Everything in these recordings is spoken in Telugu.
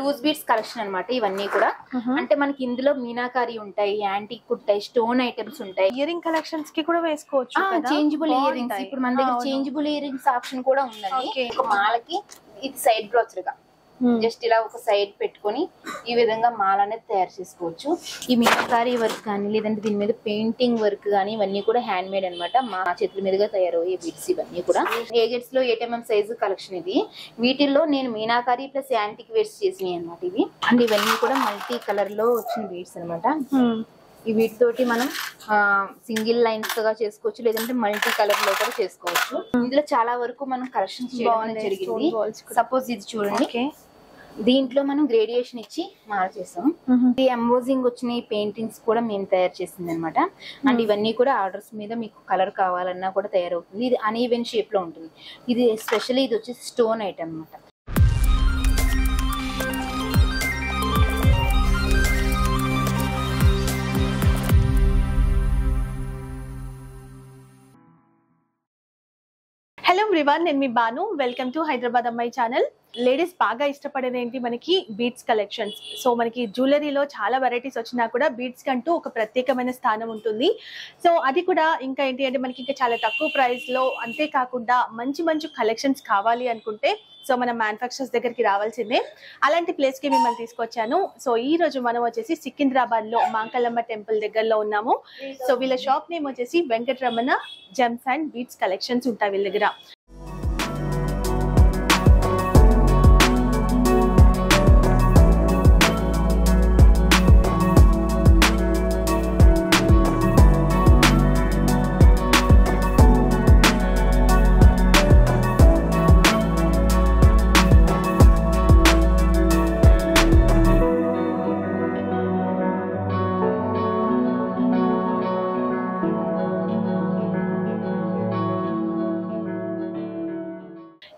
లూజ్ బీట్స్ కలెక్షన్ అన్నమాట ఇవన్నీ కూడా అంటే మనకి ఇందులో మీనాకారి ఉంటాయి యాంటిక్ ఉంటాయి స్టోన్ ఐటమ్స్ ఉంటాయి ఇయరింగ్ కలెక్షన్స్కి కూడా వేసుకోవచ్చు? చేంజబుల్ ఇయర్ రింగ్స్ బాగుంటాయి. ఇప్పుడు మన దగ్గర. చేంజబుల్ ఇయర్ రింగ్స్ ఆప్షన్ కూడా ఉందండి. ఒక మాలకి ఇది సైడ్ బ్రోచర్గా. జస్ట్ ఇలా ఒక సైడ్ పెట్టుకొని ఈ విధంగా మాల అనేది తయారు చేసుకోవచ్చు. ఈ మీనాకారి వర్క్ కానీ లేదంటే దీని మీద పెయింటింగ్ వర్క్ కానీ ఇవన్నీ కూడా హ్యాండ్ మేడ్ అనమాట మా చేతుల మీదుగా తయారయ్యే బీట్స్ ఇవన్నీ కూడా. ఏగెట్స్లో ఎయిట్ ఎంఎం సైజు కలెక్షన్ ఇది. వీటిల్లో నేను మీనాకారి ప్లస్ యాంటిక్ వేర్స్ చేసినాయి అనమాట ఇవి. అండ్ ఇవన్నీ కూడా మల్టీ కలర్లో వచ్చిన బీట్స్ అనమాట Hmm. ఈ వీటితోటి మనం సింగిల్ లైన్స్గా చేసుకోవచ్చు లేదంటే మల్టీ కలర్లో కూడా చేసుకోవచ్చు. ఇందులో చాలా వరకు మనం కలెక్షన్ చేయడం జరిగింది. సపోజ్ ఇది చూడండి. దీంట్లో మనం గ్రేడియేషన్ ఇచ్చి మార్చేసాం. ఈ ఎంబోజింగ్ వచ్చిన ఈ పెయింటింగ్స్ కూడా మేము తయారు చేసింది అనమాట అండ్ ఇవన్నీ కూడా ఆర్డర్స్ మీద మీకు కలర్ కావాలన్నా కూడా తయారవుతుంది. ఇది అన్ఈవెన్ షేప్లో ఉంటుంది. ఇది ఎస్పెషల్లీ ఇది వచ్చేసి స్టోన్ ఐటమ్ అనమాట హలో ఎవ్రీవన్ నేను మీ బాను. వెల్కమ్ టు హైదరాబాద్ అమ్మాయి ఛానల్ లేడీస్ బాగా ఇష్టపడేది ఏంటి? మనకి బీట్స్ కలెక్షన్స్. సో మనకి జ్యువెలరీలో చాలా వెరైటీస్ వచ్చినా కూడా బీట్స్ కంటూ ఒక ప్రత్యేకమైన స్థానం ఉంటుంది. సో అది కూడా ఇంకా ఏంటి అంటే మనకి ఇంకా చాలా తక్కువ ప్రైస్లో అంతేకాకుండా మంచి మంచి కలెక్షన్స్ కావాలి అనుకుంటే సో మన మ్యానుఫ్యాక్చరర్స్ దగ్గరికి రావాల్సిందే. అలాంటి ప్లేస్కి మిమ్మల్ని తీసుకొచ్చాను. సో ఈ రోజు మనం వచ్చేసి సికింద్రాబాద్లో మాంకలమ్మ టెంపుల్ దగ్గరలో ఉన్నాము. సో వీళ్ళ షాప్ నేమ్ వచ్చేసి Venkataramana gems and beads collections ఉంటాయి వీళ్ళ దగ్గర.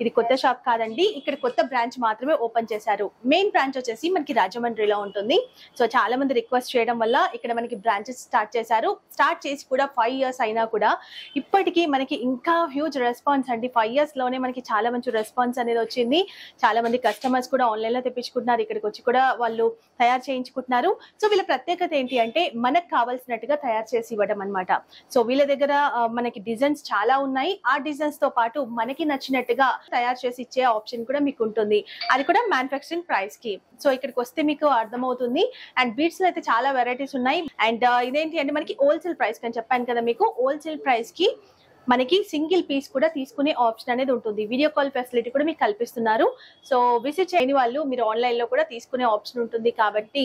ఇది కొత్త షాప్ కాదండి. ఇక్కడ కొత్త బ్రాంచ్ మాత్రమే ఓపెన్ చేశారు. మెయిన్ బ్రాంచ్ వచ్చేసి మనకి రాజమండ్రిలో ఉంటుంది. సో చాలా మంది రిక్వెస్ట్ చేయడం వల్ల ఇక్కడ మనకి బ్రాంచెస్ స్టార్ట్ చేశారు. స్టార్ట్ చేసి కూడా ఫైవ్ ఇయర్స్ అయినా కూడా ఇప్పటికీ మనకి ఇంకా హ్యూజ్ రెస్పాన్స్ అండి. ఫైవ్ ఇయర్స్లోనే మనకి చాలా మంచి రెస్పాన్స్ అనేది వచ్చింది. చాలా మంది కస్టమర్స్ కూడా ఆన్లైన్లో తెప్పించుకుంటున్నారు. ఇక్కడికి వచ్చి కూడా వాళ్ళు తయారు చేయించుకుంటున్నారు. సో వీళ్ళ ప్రత్యేకత ఏంటి అంటే మనకు కావాల్సినట్టుగా తయారు చేసి ఇవ్వడం అనమాట సో వీళ్ళ దగ్గర మనకి డిజైన్స్ చాలా ఉన్నాయి. ఆ డిజైన్స్తో పాటు మనకి నచ్చినట్టుగా తయారు చేసి ఇచ్చే ఆప్షన్ కూడా మీకు ఉంటుంది అది కూడా మ్యానుఫాక్చరింగ్ ప్రైస్కి. సో ఇక్కడికి వస్తే మీకు అర్థమవుతుంది. అండ్ బీట్స్లో అయితే చాలా వెరైటీస్ ఉన్నాయి. అండ్ uh, ఇదేంటి అంటే మనకి హోల్సేల్ ప్రైస్ అని చెప్పాను కదా మీకు. హోల్సేల్ ప్రైస్కి మనకి సింగిల్ పీస్ కూడా తీసుకునే ఆప్షన్ అనేది ఉంటుంది. వీడియో కాల్ ఫెసిలిటీ కూడా మీకు కల్పిస్తున్నారు. సో విజిట్ చేయని వాళ్ళు మీరు ఆన్లైన్లో కూడా తీసుకునే ఆప్షన్ ఉంటుంది కాబట్టి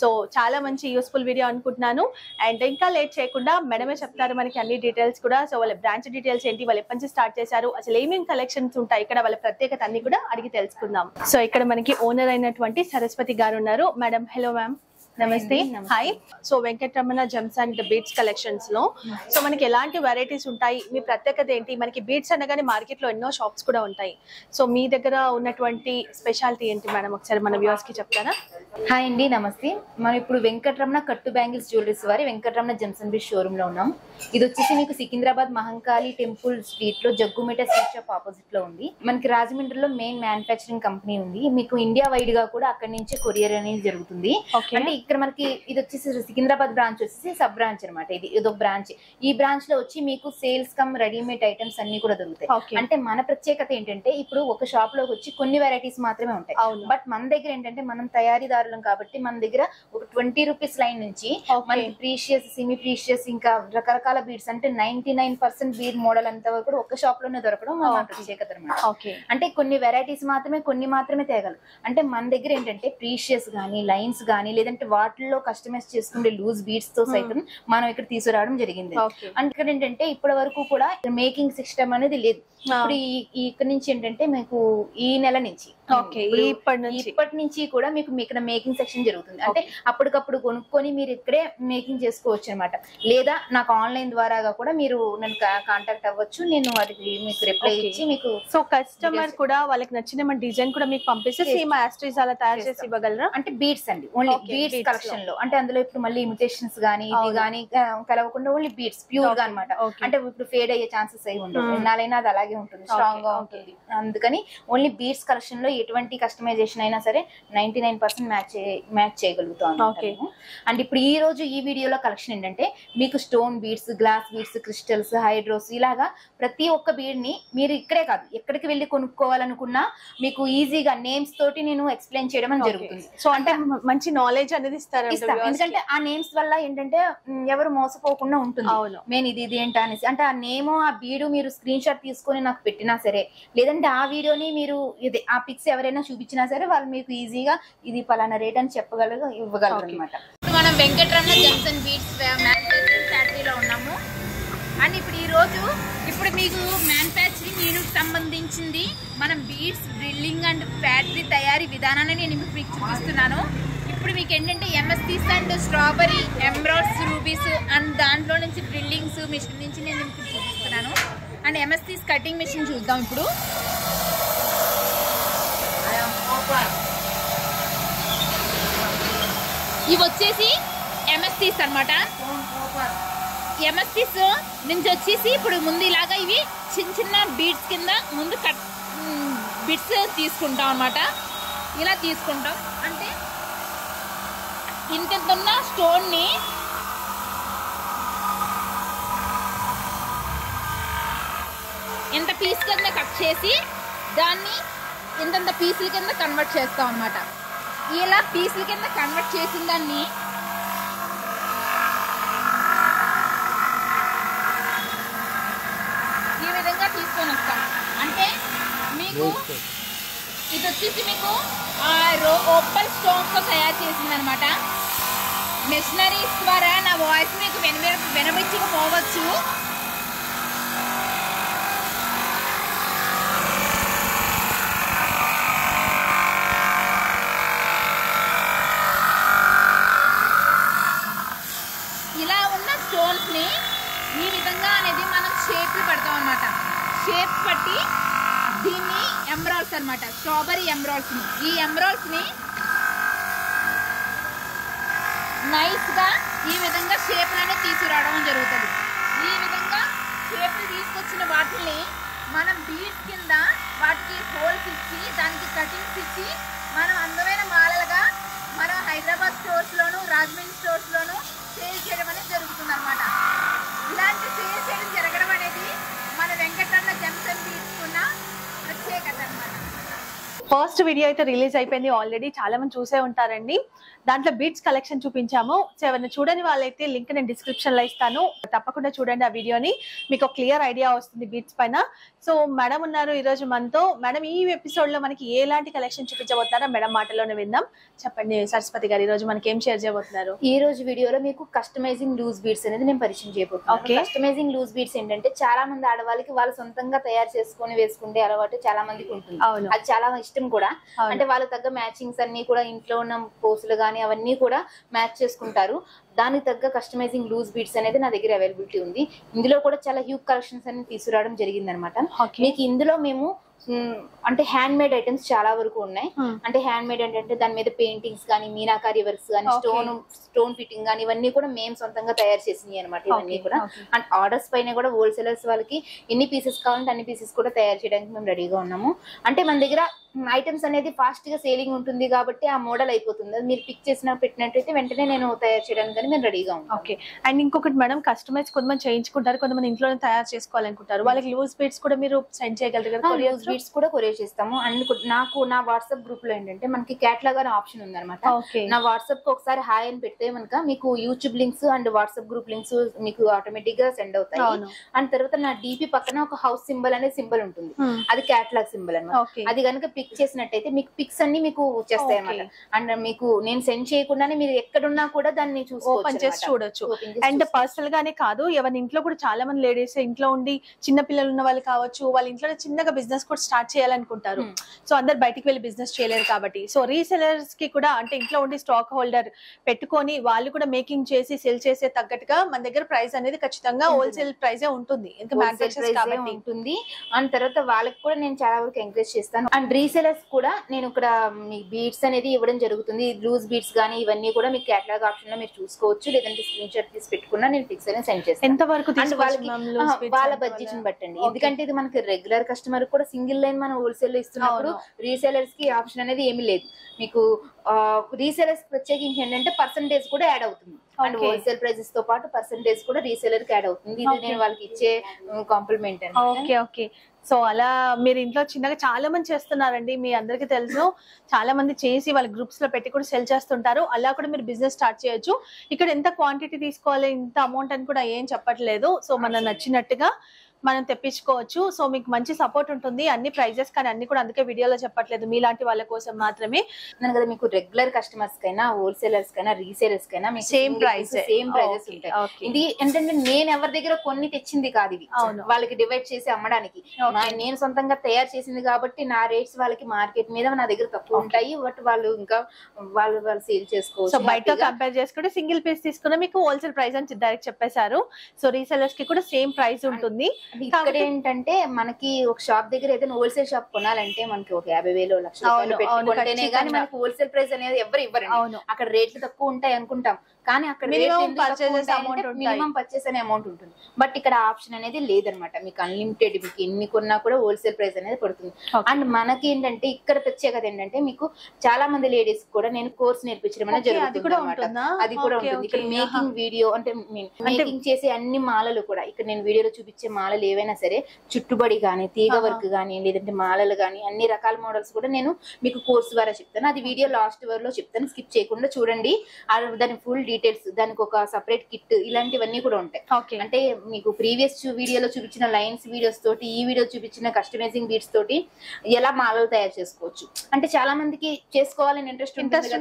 సో చాలా మంచి యూస్ఫుల్ వీడియో అనుకుంటున్నాను. అండ్ ఇంకా లేట్ చేయకుండా మేడమే చెప్తారు మనకి అన్ని డీటెయిల్స్ కూడా. సో వాళ్ళ బ్రాంచ్ డీటెయిల్స్ ఏంటి వాళ్ళు ఎప్పటి నుంచి స్టార్ట్ చేశారు అసలు ఏమేమి కలెక్షన్స్ ఉంటాయి ఇక్కడ వాళ్ళ ప్రత్యేకత అన్ని కూడా అడిగి తెలుసుకుందాం. సో ఇక్కడ మనకి ఓనర్ అయినటువంటి సరస్వతి గారు ఉన్నారు. మేడం హలో మ్యామ్ నమస్తే. అండి. Hi so Venkataramana gems and beads కలెక్షన్స్లో. సో మనకి ఎలాంటి వెరైటీస్ ఉంటాయి? మీ ప్రత్యేకత ఏంటి? మనకి బీట్స్ అనగానే మార్కెట్లో ఎన్నో షాప్స్ కూడా ఉంటాయి. సో మీ దగ్గర ఉన్నటువంటి స్పెషాలిటీ ఏంటి మేడం ఒకసారి మన వ్యూవర్స్కి చెప్తారా? హాయ్ అండి నమస్తే. మనం ఇప్పుడు వెంకటరమణ కట్టు బ్యాంగిల్స్ జ్యువెలరీస్ వారి వెంకటరమణ జంక్షన్ బ్రిడ్జ్ షోరూమ్లో ఉన్నాం. ఇది వచ్చేసి మీకు సికింద్రాబాద్ మహంకాళి టెంపుల్ స్ట్రీట్లో జగ్గుమేట స్వీట్ షాప్ ఆపోజిట్లో ఉంది. మనకి రాజమండ్రిలో మెయిన్ మ్యానుఫాక్చరింగ్ కంపెనీ ఉంది. మీకు ఇండియా వైడ్గా కూడా అక్కడి నుంచే కొరియర్ అనేది జరుగుతుంది. ఓకే అంటే ఇక్కడ మనకి ఇది వచ్చేసి సికింద్రాబాద్ బ్రాంచ్ వచ్చేసి సబ్ బ్రాంచ్ అనమాట ఇది ఇదొక బ్రాంచ్. ఈ బ్రాంచ్లో వచ్చి మీకు సేల్స్ కమ్ రెడీమేడ్ ఐటమ్స్ అన్ని కూడా దొరుకుతాయి. అంటే మన ప్రత్యేకత ఏంటంటే ఇప్పుడు ఒక షాప్లోకి వచ్చి కొన్ని వెరైటీస్ మాత్రమే ఉంటాయి. బట్ మన దగ్గర ఏంటంటే మనం తయారీదారులం కాబట్టి మన దగ్గర ఒక ట్వంటీ రూపీస్ లైన్ నుంచి మనకి ప్రీషియస్ సెమీ ప్రీషియస్ ఇంకా రకరకాల బీడ్స్ అంటే ninety nine percent bead model అంతా వరకు కూడా ఒక షాప్లోనే దొరకడం మన. ప్రత్యేకత అనమాట ఓకే. అంటే కొన్ని వెరైటీస్ మాత్రమే కొన్ని మాత్రమే తేగలరు అంటే మన దగ్గర ఏంటంటే ప్రీషియస్ గానీ లైన్స్ గానీ లేదంటే వాటిల్లో కస్టమైజ్ చేసుకునే లూజ్ బీడ్స్తో సైతం మనం ఇక్కడ తీసుకురావడం జరిగింది. అండ్ ఇక్కడ ఏంటంటే ఇప్పటి వరకు కూడా మేకింగ్ సిస్టమ్ అనేది లేదు. ఇప్పుడు ఇక్కడ నుంచి ఏంటంటే మీకు ఈ నెల నుంచి. ఇప్పటి నుంచి. కూడా మీకు ఇక్కడ మేకింగ్ సెక్షన్ జరుగుతుంది. అంటే అప్పటికప్పుడు కొనుక్కొని మీరు ఇక్కడే మేకింగ్ చేసుకోవచ్చు అనమాట లేదా నాకు ఆన్లైన్ ద్వారాగా కూడా మీరు నన్ను కాంటాక్ట్ అవ్వచ్చు. నేను వాటికి మీకు రిప్లై. ఇచ్చి మీకు సో కస్టమర్ కూడా వాళ్ళకి నచ్చిన డిజైన్ కూడా మీకు పంపిస్తే Yes. సేమ్ యాస్ట్రీస్ అలా తయారు చేసి. ఇవ్వగలరా? అంటే బీడ్స్ అండి. ఓన్లీ బీడ్స్ beads కలెక్షన్లో. అంటే అందులో ఇప్పుడు మళ్ళీ ఇమిటేషన్స్ గానీ. గానీ కలవకుండా ఓన్లీ బీడ్స్ ప్యూర్గా అనమాట అంటే ఇప్పుడు ఫేడ్ అయ్యే ఛాన్సెస్ అయి ఉండవు. ఎన్నాలైనా అది అలాగే అలాగే ఉంటుంది స్ట్రాంగ్గా. ఉంటుంది. అందుకని ఓన్లీ బీడ్స్ కలెక్షన్లో ఎటువంటి కస్టమైజేషన్ అయినా సరే ninety nine percent match match చేయగలుగుతాం. అండ్ ఇప్పుడు ఈ రోజు ఈ వీడియోలో కలెక్షన్ ఏంటంటే మీకు stone beads glass beads crystals హైడ్రోస్ ఇలాగా ప్రతి ఒక్క బీడ్ని మీరు ఇక్కడే కాదు ఎక్కడికి వెళ్ళి కొనుక్కోవాలనుకున్నా మీకు ఈజీగా నేమ్స్ తోటి నేను ఎక్స్ప్లెయిన్ చేయడం అని జరుగుతుంది. సో అంటే మంచి నాలెడ్జ్ అనేది ఇస్తారు ఇస్తాం. ఎందుకంటే ఆ నేమ్స్ వల్ల ఏంటంటే ఎవరు మోసపోకుండా ఉంటుంది. నేను ఇది ఇది ఏంటా అనేసి. అంటే ఆ నేమ్ ఆ బీడు మీరు స్క్రీన్ షాట్ తీసుకొని నాకు పెట్టినా సరే లేదంటే ఆ వీడియోని మీరు ఇది ఆ పిక్స్ ఎవరైనా చూపించినా సరే వాళ్ళు మీకు ఈజీగా ఇది పలానా రేట్ అని చెప్పగలరు ఇవ్వగలరు అనమాట మనం వెంకటరమణ జంక్షన్ బీట్స్ ఫ్యాక్టరీలో ఉన్నాము. అండ్ ఇప్పుడు ఈ రోజు ఇప్పుడు మీకు మ్యానుఫ్యాక్చరింగ్ యూనిట్ సంబంధించింది మనం బీడ్స్ డ్రిల్లింగ్ అండ్ ఫ్యాక్టరీ తయారీ విధానాన్ని నేను మీకు మీకు చూపిస్తున్నాను. ఇప్పుడు మీకు ఏంటంటే ఎంఎస్టీస్ అండ్ స్ట్రాబెరీ ఎంబ్రాయిడ్స్ రూబీస్ అండ్ దాంట్లో నుంచి డ్రిల్లింగ్స్ మిషన్ నుంచి నేను మీకు ఎంఎస్టీస్ కటింగ్ మిషన్ చూద్దాం ఇప్పుడు. ఇవి వచ్చేసి ఎంఎస్టీస్ అనమాట ఎంఎస్టీస్ నుంచి వచ్చేసి ఇప్పుడు ముందు ఇలాగా ఇవి చిన్న చిన్న బీడ్స్ కింద ముందు కట్ బిట్స్ తీసుకుంటాం అనమాట ఇలా తీసుకుంటాం. అంటే ఇంత ఉన్న స్టోన్ని ఇంత పీస్ కింద కట్ చేసి దాన్ని ఇంతంత పీసుల కింద కన్వర్ట్ చేస్తాం అనమాట ఇలా పీసుల కింద కన్వర్ట్ చేసిన దాన్ని ఈ విధంగా తీసుకొని వస్తాం. అంటే మీకు ఇది వచ్చేసి మీకు ఆ రో తయారు చేసింది అనమాట మిషనరీస్ ద్వారా నా వాయిస్ మీకు వినమి వినమించకపోవచ్చు ఇలా ఉన్న స్టోన్స్ని ఈ విధంగా అనేది మనం షేప్ పెడతాం అనమాట షేప్ పట్టి దీన్ని ఎంబ్రాయిడ్స్ అన్నమాట స్ట్రాబెరీ ఎంబ్రాయిడ్స్ ఈ ఎంబ్రాయిడ్స్ని నైస్గా ఈ విధంగా షేప్ తీసుకురావడం జరుగుతుంది. ఈ విధంగా షేప్ తీసుకొచ్చిన వాటిని మనం బీట్ కింద వాటికి హోల్స్ ఇచ్చి దానికి కటింగ్స్ ఇచ్చి ఫస్ట్ వీడియో అయితే రిలీజ్ అయిపోయింది ఆల్రెడీ చాలా మంది చూసే ఉంటారండి. దాంట్లో బీట్స్ కలెక్షన్ చూపించాము. సో ఎవరైనా చూడని వాళ్ళైతే లింక్ నేను డిస్క్రిప్షన్లో ఇస్తాను. తప్పకుండా చూడండి ఆ వీడియోని. మీకు క్లియర్ ఐడియా వస్తుంది బీట్స్ పైన. సో మేడం ఉన్నారు ఈ రోజు మనతో. మేడం ఈ ఎపిసోడ్లో మనకి ఎలాంటి కలెక్షన్ చూపించబోతున్నారో మేడం మాటలోనే విందాం. చెప్పండి సరస్వతి గారు ఈ రోజు మనకి ఏం షేర్ చేయబోతున్నారు? ఈ రోజు వీడియోలో మీకు కస్టమైజింగ్ లూజ్ బీడ్స్ అనేది నేను పరిచయం చేయబోతున్నాను. కస్టమైజింగ్ లూజ్ బీడ్స్ ఏంటంటే చాలా మంది ఆడవాళ్ళకి వాళ్ళు సొంతంగా తయారు చేసుకొని వేసుకుంటే అలవాటు చాలా మందికి ఉంటుంది. అది చాలా ఇష్టం కూడా. అంటే వాళ్ళకి తగ్గ మ్యాచింగ్స్ అన్ని కూడా ఇంట్లో ఉన్న పోస్టులు కానీ అవన్నీ కూడా మ్యాచ్ చేసుకుంటారు. దానికి తగ్గ కస్టమైజింగ్ లూజ్ బీడ్స్ అనేది నా దగ్గర అవైలబిలిటీ ఉంది. ఇందులో కూడా చాలా హ్యూక్ కలెక్షన్స్ అన్ని తీసుకురావడం జరిగింది అనమాట మీకు ఇందులో మేము అంటే హ్యాండ్ మేడ్ ఐటమ్స్ చాలా వరకు ఉన్నాయి. Hmm. అంటే హ్యాండ్ మేడ్ ఏంటంటే దాని మీద పెయింటింగ్స్ కానీ మీనాకారి వర్క్స్ కానీ. స్టోన్ స్టోన్ ఫిట్టింగ్ కానీ ఇవన్నీ కూడా మేము సొంతంగా తయారు చేసినవి అనమాట ఇవన్నీ కూడా. అండ్ ఆర్డర్స్ పైన కూడా హోల్సేలర్స్ వాళ్ళకి ఎన్ని పీసెస్ కావాలంటే అన్ని పీసెస్ కూడా తయారు చేయడానికి మేము రెడీగా ఉన్నాము. అంటే మన దగ్గర ఐటమ్స్ అనేది ఫాస్ట్గా సేలింగ్ ఉంటుంది కాబట్టి ఆ మోడల్ అయిపోతుంది. మీరు పిక్ చేసిన పెట్టినట్టయితే వెంటనే నేను తయారు చేయడానికి కానీ మేము రెడీగా ఉంటాం ఓకే అండ్ ఇంకొకటి మేడం కస్టమైజ్ కొంతమంది చేయించుకుంటారు కొంతమంది ఇంట్లోనే తయారు చేసుకోవాలనుకుంటారు. వాళ్ళకి లూజ్ బీట్స్ కూడా మీరు సెండ్ చేయగలరు కదా లూజ్ బీట్స్ కూడా కొరియర్ చేస్తాము. అండ్ నాకు నా వాట్సాప్ గ్రూప్లో ఏంటంటే మనకి క్యాట్లాగ్ అనే ఆప్షన్ ఉందన్నమాట. ఓకే నా వాట్సాప్కి ఒకసారి హాయ్ అని పెడితే మనక మీకు YouTube links and WhatsApp group links మీకు ఆటోమేటిక్గా సెండ్ అవుతాయి. అండ్ తర్వాత నా డిపి పక్కన ఒక హౌస్ సింబల్ అనే సింబల్ ఉంటుంది. అది క్యాట్లాగ్ సింబల్ అన్నమాట. ఓకే అది కనుక పిక్ చేసినట్టయితే మీకు పిక్స్ అన్ని మీకు వచ్చేస్తాయి. అన్నమాట. అండ్ మీకు నేను సెండ్ చేయకుండానే మీరు ఎక్కడున్నా కూడా దాన్ని ఓపెన్ చేసి చూడొచ్చు. అండ్ పర్సనల్ గానే కాదు ఎవరి ఇంట్లో కూడా చాలా మంది లేడీస్ ఇంట్లో ఉండి చిన్న పిల్లలు ఉన్న వాళ్ళు కావచ్చు వాళ్ళ ఇంట్లో చిన్నగా బిజినెస్ కూడా స్టార్ట్ చేయాలనుకుంటారు. Hmm. సో అందరు బయటికి వెళ్ళి బిజినెస్ చేయలేరు కాబట్టి. సో రీసెలర్స్కి కూడా అంటే ఇంట్లో ఉండి స్టాక్ హోల్డర్ పెట్టుకొని వాళ్ళు కూడా మేకింగ్ చేసి సెల్ చేసే తగ్గట్టుగా మన దగ్గర ప్రైస్ అనేది ఖచ్చితంగా. హోల్సేల్ ప్రైజే ఉంటుంది. ఉంటుంది. అండ్ తర్వాత వాళ్ళకి కూడా నేను చాలా వరకు ఎంకరేజ్ చేస్తాను. అండ్ రీసెల్ రీసెలర్స్ కూడా నేను ఇక్కడ మీ బీడ్స్ అనేది ఇవ్వడం జరుగుతుంది లూజ్ బీడ్స్ కానీ ఇవన్నీ కూడా మీకు కేటలాగ్ ఆప్షన్లో మీరు చూసుకోవచ్చు లేదంటే స్క్రీన్ షాట్ తీసి పెట్టుకున్నా నేను ఫిక్స్ అయినా సెండ్ చేస్తాను ఎంత వరకు వాళ్ళకి వాళ్ళ బడ్జెట్ని? బట్టండి. ఎందుకంటే ఇది మనకి రెగ్యులర్ కస్టమర్ కూడా సింగిల్ లైన్ మనం హోల్సేల్లో ఇస్తున్నప్పుడు. రీసేలర్స్కి ఆప్షన్ అనేది ఏమీ లేదు మీకు రీసేలర్స్ ప్రత్యేకించి ఏంటంటే పర్సంటేజ్ కూడా యాడ్ అవుతుంది అండ్. హోల్సేల్ ప్రైజెస్తో పాటు పర్సంటేజ్ కూడా రీసేలర్కి యాడ్ అవుతుంది. ఇది. నేను వాళ్ళకి ఇచ్చే కాంప్లిమెంట్ ఓకే ఓకే సో అలా మీరు ఇంట్లో చిన్నగా చాలా మంది చేస్తున్నారండి. మీ అందరికీ తెలుసు. చాలా మంది చేసి వాళ్ళ గ్రూప్స్లో పెట్టి కూడా సెల్ చేస్తుంటారు. అలా కూడా మీరు బిజినెస్ స్టార్ట్ చేయొచ్చు. ఇక్కడ ఎంత క్వాంటిటీ తీసుకోవాలి ఇంత అమౌంట్ అని కూడా ఏం చెప్పట్లేదు. సో మన నచ్చినట్టుగా మనం తెప్పించుకోవచ్చు. సో మీకు మంచి సపోర్ట్ ఉంటుంది. అన్ని ప్రైజెస్ కానీ అన్ని కూడా అందుకే వీడియోలో చెప్పట్లేదు. మీలాంటి వాళ్ళ కోసం మాత్రమే. అన్నాను కదా మీకు రెగ్యులర్ కస్టమర్స్ కైనా హోల్సేలర్స్ కైనా రీసేలర్స్ కైనా మీకు Same price. సేమ్ ప్రైజెస్ ఉంటాయి. ఇది ఏంటంటే నేను ఎవరి దగ్గర కొన్ని తెచ్చింది కాదు ఇది అవును. వాళ్ళకి డివైడ్ చేసి అమ్మడానికి. నేను సొంతంగా తయారు చేసింది కాబట్టి నా రేట్స్ వాళ్ళకి మార్కెట్ మీద నా దగ్గర తక్కువ ఉంటాయి. బట్ వాళ్ళు ఇంకా వాళ్ళు వాళ్ళు సేల్ చేసుకోవచ్చు బయట. కంపేర్ చేసుకుంటే సింగిల్ పీస్ తీసుకున్న మీకు హోల్సేల్ ప్రైస్ అని డైరెక్ట్ చెప్పేశారు. సో రీసెలర్స్కి కూడా సేమ్ ప్రైస్ ఉంటుంది. ఇక్కడ ఏంటంటే మనకి ఒక షాప్ దగ్గర ఏదైనా హోల్సేల్ షాప్ కొనాలంటే మనకి ఒక యాభై వేలు లక్ష రూపాయలు అవును, పెట్టి అవును, కొంటేనే కానీ. మనకి హోల్సేల్ ప్రైస్ అనేది ఎవరు ఇవ్వరండి. అవును. అక్కడ రేట్లు తక్కువ ఉంటాయి అనుకుంటాం. కానీ అక్కడ. మినిమం పర్చేస్ అనే అమౌంట్ ఉంటుంది బట్ ఇక్కడ ఆప్షన్ అనేది లేదనమాట మీకు అన్లిమిటెడ్ మీకు ఎన్ని కొన్నా కూడా హోల్సేల్ ప్రైస్ అనేది పడుతుంది. అండ్ మనకి ఏంటంటే ఇక్కడ ప్రత్యేకత ఏంటంటే మీకు చాలా మంది లేడీస్ కూడా నేను కోర్స్ నేర్పించడం అనేది అది జరుగుతుంది కూడా. ఉంటుందా? అది కూడా Okay, ఉంటుంది ఇక్కడ. మేకింగ్ వీడియో అంటే మేకింగ్ చేసే అన్ని మాలలు కూడా ఇక్కడ నేను వీడియోలో చూపించే మాలలు ఏవైనా సరే చుట్టుబడి కానీ తీగ. వర్క్ కానీ లేదంటే మాలలు కానీ అన్ని రకాల మోడల్స్ కూడా నేను మీకు కోర్స్ ద్వారా చెప్తాను అది వీడియో లాస్ట్ వర్లో చెప్తాను స్కిప్ చేయకుండా చూడండి దాని ఫుల్ డీటెయిల్స్ దానికి ఒక సపరేట్ కిట్ ఇలాంటివన్నీ కూడా ఉంటాయి. ఓకే అంటే మీకు ప్రీవియస్ వీడియోలో చూపించిన లైన్స్ వీడియోస్ తోటి ఈ వీడియో చూపించిన కస్టమైజింగ్ బీట్స్ తోటి ఎలా మాలలు తయారు చేసుకోవచ్చు. అంటే చాలా మందికి చేసుకోవాలని ఇంట్రెస్ట్ ఇంట్రెస్ట్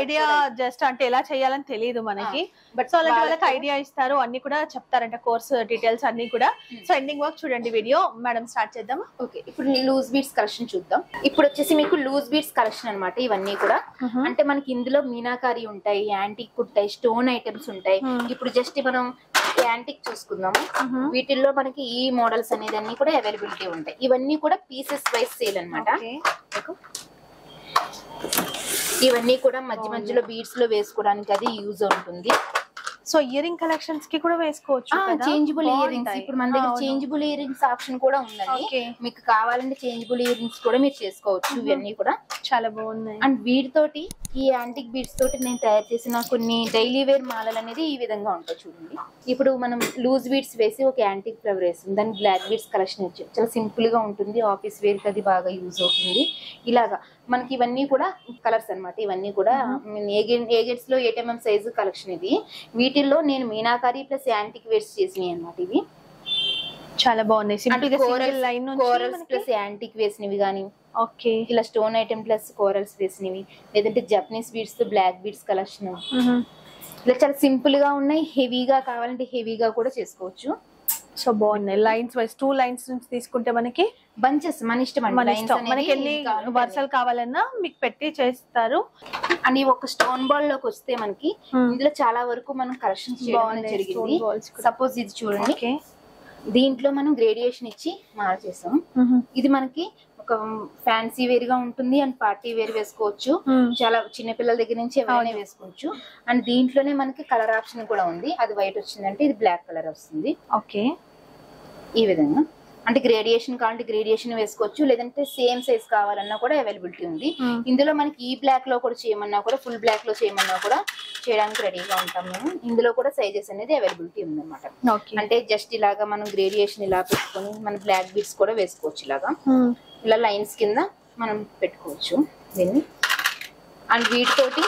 ఐడియా జస్ట్ అంటే ఎలా చేయాలని తెలియదు మనకి. బట్ సో అలాంటి వాళ్ళకి ఐడియా ఇస్తారు అన్ని కూడా చెప్తారంట కోర్స్ డీటెయిల్స్ అన్ని కూడా. సో ఎండింగ్ వర్క్ చూడండి వీడియో మేడం స్టార్ట్ చేద్దాం ఓకే ఇప్పుడు లూజ్ బీట్స్ కలెక్షన్ చూద్దాం. ఇప్పుడు వచ్చేసి మీకు లూజ్ బీట్స్ కలెక్షన్ అన్నమాట ఇవన్నీ కూడా. అంటే మనకి ఇందులో మీనాకారి ఉంటాయి యాంటిక్ ఉంటాయి స్టోన్ ఐటమ్స్ ఉంటాయి. ఇప్పుడు జస్ట్ మనం యాంటిక్ చూసుకుందాము. వీటిల్లో మనకి ఈ మోడల్స్ అనేది అన్ని కూడా అవైలబిలిటీ ఉంటాయి. ఇవన్నీ కూడా పీసెస్ వైస్ సేల్ అన్నమాట. ఇవన్నీ కూడా మధ్య మధ్యలో బీడ్స్లో వేసుకోవడానికి అది యూజ్ ఉంటుంది సో ఇయరింగ్ కలెక్షన్స్కి కూడా వేసుకోవచ్చు? Changeable ear rings. ఇప్పుడు మన దగ్గర. చేంజబుల్ ఇయర్ రింగ్స్ ఆప్షన్ కూడా ఉందండి. మీకు కావాలంటే చేంజబుల్ ఇయర్ రింగ్స్ కూడా మీరు చేసుకోవచ్చు. ఇవన్నీ కూడా. చాలా బాగున్నాయి. అండ్ వీటితోటి ఈ యాంటిక్ బీడ్స్ తోటి నేను తయారు చేసిన కొన్ని డైలీ వేర్ మాలలు అనేది ఈ విధంగా ఉంటాయి చూడండి. ఇప్పుడు మనం లూజ్ బీడ్స్ వేసి ఒక యాంటిక్ ఫ్లవర్ వేస్తుంది దాన్ని బ్లాక్ బీడ్స్ కలెక్షన్ ఇచ్చాం. చాలా సింపుల్గా ఉంటుంది. ఆఫీస్ వేర్కి అది బాగా యూజ్ అవుతుంది. ఇలాగా మనకి ఇవన్నీ కూడా కలర్స్ అన్నమాట. ఇవన్నీ కూడా ఏగెట్స్లో ఎయిట్ ఎంఎం సైజు కలెక్షన్ ఇది. వీటిల్లో నేను మీనాకారి ప్లస్ యాంటిక్ వేర్స్ చేసినాయి అన్నమాట ఇవి. చాలా బాగున్నాయి. సింపుల్గా single line corals plus antique వేసినవి కానీ ఓకే. ఇలా స్టోన్ ఐటమ్ ప్లస్ కోరల్స్ వేసినవి. లేదంటే జపనీస్ బీడ్స్తో బ్లాక్ బీడ్స్ కలెక్షన్. ఇలా చాలా సింపుల్గా ఉన్నాయి. హెవీగా కావాలంటే హెవీగా కూడా చేసుకోవచ్చు. సో బాగున్నాయి. లైన్స్ వైస్ టూ లైన్స్ నుంచి తీసుకుంటే మనకి బంచెస్ మన ఇష్టం మనకి ఎన్ని. వరుసలు కావాలన్నా మీకు పెట్టి చేస్తారు. ఈ ఒక స్టోన్ బాల్లోకి వస్తే మనకి. ఇందులో చాలా వరకు మనం కలెక్షన్ జరిగింది. సపోజ్ ఇది చూడండి. దీంట్లో మనం గ్రేడియేషన్ ఇచ్చి మార్చేసాం. ఇది మనకి ఒక ఫ్యాన్సీ వేర్గా ఉంటుంది అండ్ పార్టీ వేర్ వేసుకోవచ్చు. చాలా చిన్న పిల్లల దగ్గర నుంచి ఎవరైనా. వేసుకోవచ్చు. అండ్ దీంట్లోనే మనకి కలర్ ఆప్షన్ కూడా ఉంది. అది వైట్ వచ్చిందంటే ఇది బ్లాక్ కలర్ వస్తుంది. ఓకే. ఈ విధంగా. అంటే గ్రేడియేషన్ కావాలంటే గ్రేడియేషన్ వేసుకోవచ్చు లేదంటే సేమ్ సైజ్ కావాలన్నా కూడా అవైలబిలిటీ ఉంది. ఇందులో మనకి ఈ బ్లాక్లో కూడా చేయమన్నా కూడా ఫుల్ బ్లాక్లో చేయమన్నా కూడా చేయడానికి రెడీగా ఉంటాం మేము. ఇందులో కూడా సైజెస్ అనేది అవైలబిలిటీ ఉందన్నమాట. ఓకే అంటే జస్ట్ ఇలాగా మనం గ్రేడియేషన్ ఇలా పెట్టుకొని మన బ్లాక్ బీట్స్ కూడా వేసుకోవచ్చు ఇలాగా. ఇలా లైన్స్ కింద మనం పెట్టుకోవచ్చు దీన్ని. అండ్ వీటితోటి